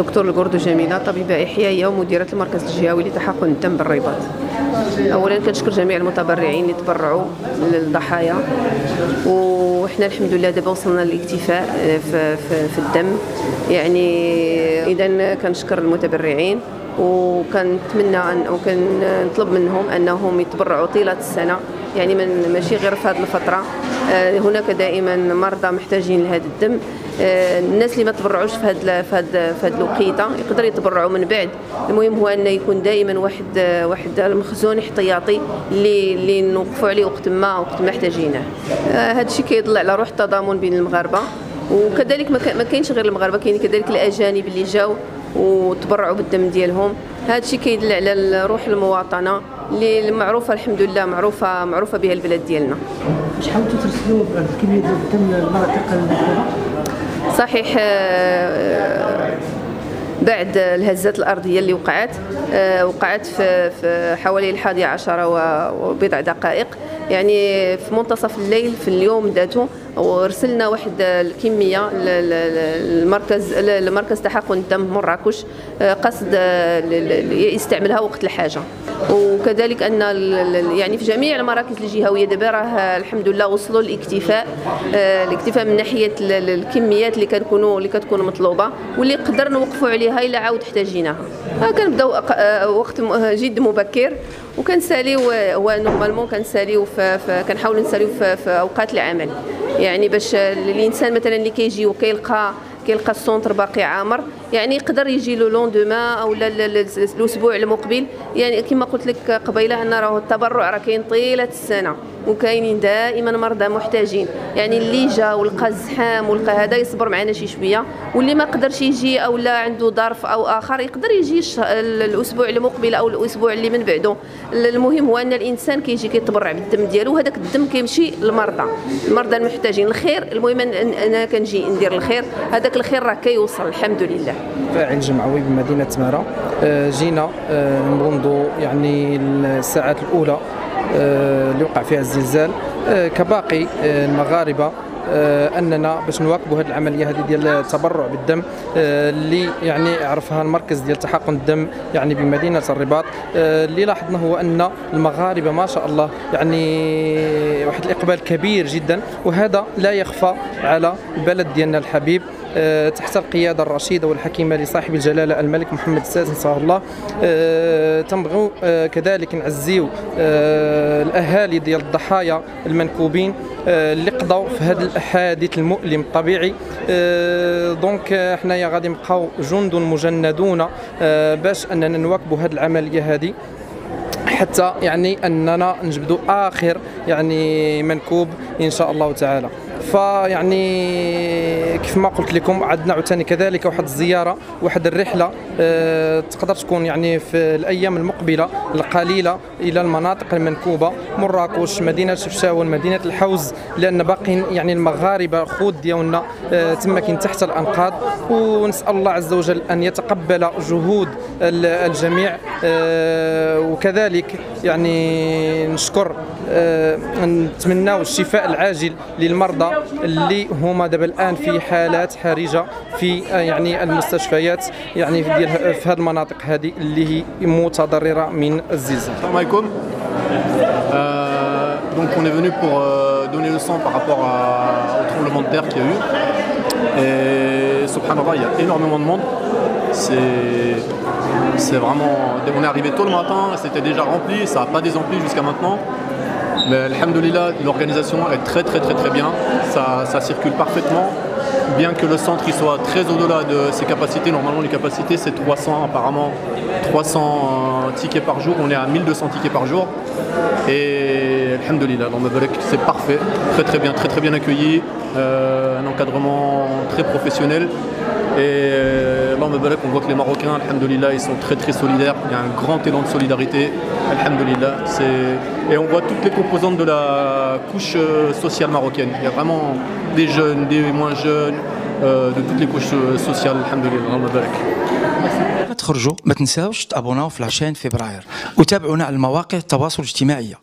الدكتور القردو جميله طبيبه احيائيه ومديره المركز الجهوي لتحقن الدم بالرباط اولا كنشكر جميع المتبرعين اللي تبرعوا للضحايا. وحنا الحمد لله دابا وصلنا للاكتفاء في, في, في الدم. يعني اذا كنشكر المتبرعين. وكنتمنى ان وكنطلب منهم أنهم يتبرعوا طيلة السنة. يعني من ماشي غير في هذه الفترة. آه، هناك دائما مرضى محتاجين لهذا الدم. آه، الناس اللي ما تبرعوش في هذا في هذا في هذه الوقيتة يقدر يتبرعوا من بعد. المهم هو أن يكون دائما واحد واحد المخزون احتياطي اللي اللي نوقفوا عليه وقت ما وقت ما احتاجينه. آه، هذا الشيء كيدل على روح التضامن بين المغاربة. وكذلك ما كاينش غير المغاربة كاين كذلك الأجانب اللي جاو وتبرعوا بالدم ديالهم. هذا الشيء كيدل على روح المواطنة. اللي معروفه الحمد لله معروفة معروفة بها البلاد ديالنا. شحال ترسلوا الكميه ديال الدم صحيح آه، بعد الهزات الأرضية اللي وقعت آه، وقعت في حوالي الحادية عشر وبضع دقائق. يعني في منتصف الليل في اليوم ذاته ورسلنا واحد الكمية للمركز لمركز تحقن الدم مراكش آه، قصد يستعملها وقت الحاجة. وكذلك أن يعني في جميع المراكز الجهوية دابا راه الحمد لله وصلوا الاكتفاء آه، الاكتفاء من ناحية الكميات اللي كتكونوا اللي كتكون مطلوبة واللي نقدر نوقفوا عليها إلا عاود احتاجيناها. كنبداو وقت جد مبكر. وكنساليو هو normalement كنساليو كنحاولوا نساليو في أوقات العمل. يعني باش الإنسان مثلا اللي كيجي وكيلقى كيلقى ال centre باقي عامر يعني يقدر يجي له لوندوما أو الأسبوع المقبل. يعني كما قلت لك قبيلة أن راه التبرع راه كاين طيلة السنة وكاينين دائما مرضى محتاجين. يعني اللي جا ولقى الزحام ولقى هذا يصبر معنا شي شوية واللي ما قدرش يجي أو لا عنده ظرف أو آخر يقدر يجي الأسبوع المقبل أو الأسبوع اللي من بعده. المهم هو أن الإنسان كيجي كيتبرع بالدم ديالو وهذاك الدم كيمشي للمرضى. المرضى المحتاجين الخير المهم أنا كنجي ندير الخير. هذاك الخير راه كيوصل الحمد لله. فاعل جمعوي بمدينة تماره آه، جينا آه، منذ يعني الساعات الأولى آه، اللي وقع فيها الزلزال. كباقي المغاربة أننا باش نواكبوا هذه العملية هذه ديال التبرع بالدم اللي يعني عرفها المركز ديال تحقن الدم يعني بمدينة الرباط. اللي لاحظنا هو أن المغاربة ما شاء الله يعني واحد الإقبال كبير جدا وهذا لا يخفى على البلد ديالنا الحبيب. آه، تحت القيادة الرشيدة والحكيمة لصاحب الجلالة الملك محمد السادس نصره الله. آه، تنبغوا آه، كذلك نعزيو الأهالي ديال الضحايا المنكوبين اللي قضوا في هذا الحادث المؤلم الطبيعي. دونك حنايا غادي نبقاو جند مجندون باش أننا نواكبوا هذه العملية هذه. حتى يعني أننا نجبدوا آخر يعني منكوب إن شاء الله تعالى. فيعني كيف ما قلت لكم عندنا عاوتاني كذلك واحد الزيارة واحد الرحلة أه تقدر تكون يعني في الأيام المقبلة القليلة إلى المناطق المنكوبة مراكش مدينة شفشاون مدينة الحوز لأن باقيين يعني المغاربة خود ديالنا أه تماكين تحت الأنقاض. ونسأل الله عز وجل أن يتقبل جهود الجميع أه وكذلك يعني نشكر نتمناو الشفاء العاجل للمرضى اللي هما دابا الان في حالات حرجه في يعني المستشفيات يعني ديال في هذه المناطق هذه اللي هي متضرره من الزلزال. السلام عليكم. donc on est venu pour euh, donner le sang par rapport à, au tremblement de terre qu'il y a eu. Et subhanallah, il y a énormément de monde. C'est c'est vraiment. On est arrivé tôt le matin, c'était déjà rempli, ça n'a pas désempli jusqu'à maintenant. Mais Alhamdulillah, l'organisation est très très très très bien, ça, circule parfaitement. Bien que le centre soit très au-delà de ses capacités, normalement les capacités c'est 300 apparemment 300 euh, tickets par jour, on est à 1200 tickets par jour. Et Alhamdulillah, c'est parfait, très très bien, très très bien accueilli, euh, un encadrement très professionnel. Et euh, là, on voit que les Marocains, Alhamdulillah, ils sont très très solidaires. Il y a un grand élan de solidarité. Alhamdulillah. Et on voit toutes les composantes de la couche euh, sociale marocaine. Il y a vraiment des jeunes, des moins jeunes, euh, de toutes les couches sociales. Alhamdulillah. تخرجوا ما تنساوش تابوناو في 20 فبراير وتابعونا على المواقع التواصل الاجتماعي